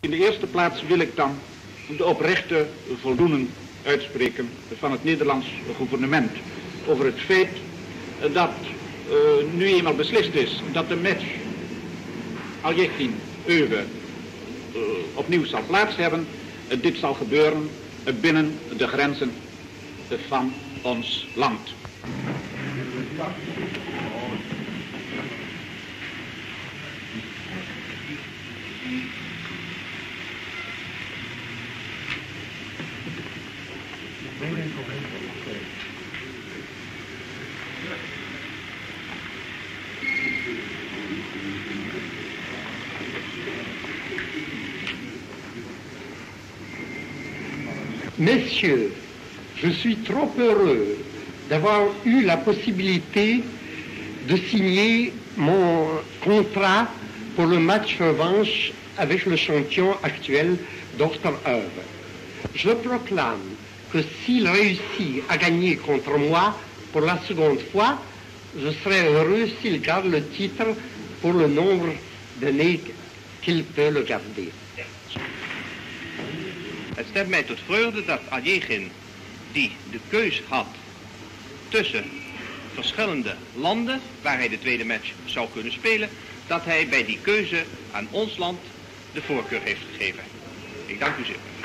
In de eerste plaats wil ik dan de oprechte voldoening uitspreken van het Nederlands gouvernement over het feit dat uh, nu eenmaal beslist is dat de match Aljechin Euwe uh, opnieuw zal plaats hebben. Uh, dit zal gebeuren binnen de grenzen van ons land. Messieurs, je suis trop heureux d'avoir eu la possibilité de signer mon contrat pour le match revanche avec le champion actuel d'Osterheuve. Je proclame que s'il réussit à gagner contre moi pour la seconde fois, je serai heureux s'il garde le titre pour le nombre d'années qu'il peut le garder. Het stemt mij tot vreugde dat Aljegin, die de keus had tussen verschillende landen waar hij de tweede match zou kunnen spelen, dat hij bij die keuze aan ons land de voorkeur heeft gegeven. Ik dank u zeer.